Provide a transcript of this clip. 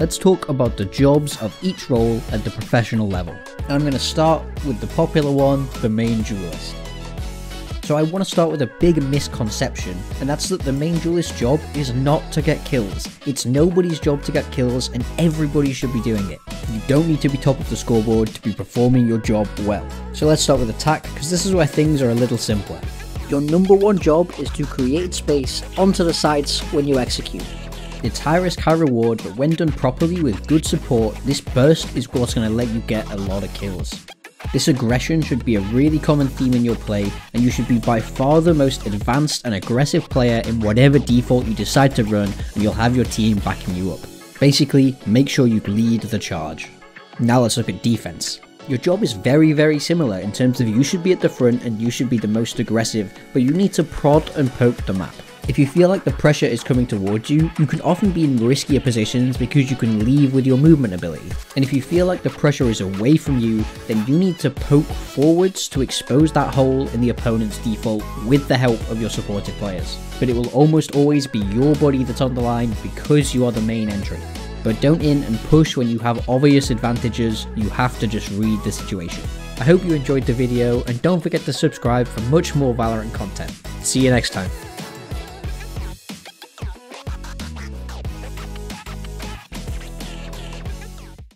let's talk about the jobs of each role at the professional level. I'm going to start with the popular one, the main duelist. So I want to start with a big misconception, and that's that the main duelist job is not to get kills. It's nobody's job to get kills, and everybody should be doing it. You don't need to be top of the scoreboard to be performing your job well. So let's start with attack, because this is where things are a little simpler. Your number one job is to create space onto the sides when you execute. It's high risk, high reward, but when done properly with good support, this burst is what's going to let you get a lot of kills. This aggression should be a really common theme in your play, and you should be by far the most advanced and aggressive player in whatever default you decide to run, and you'll have your team backing you up. Basically, make sure you lead the charge. Now let's look at defense. Your job is very very similar in terms of you should be at the front and you should be the most aggressive, but you need to prod and poke the map. If you feel like the pressure is coming towards you, you can often be in riskier positions because you can leave with your movement ability. And if you feel like the pressure is away from you, then you need to poke forwards to expose that hole in the opponent's default with the help of your supportive players. But it will almost always be your body that's on the line because you are the main entry. But don't in and push when you have obvious advantages, you have to just read the situation. I hope you enjoyed the video and don't forget to subscribe for much more Valorant content. See you next time.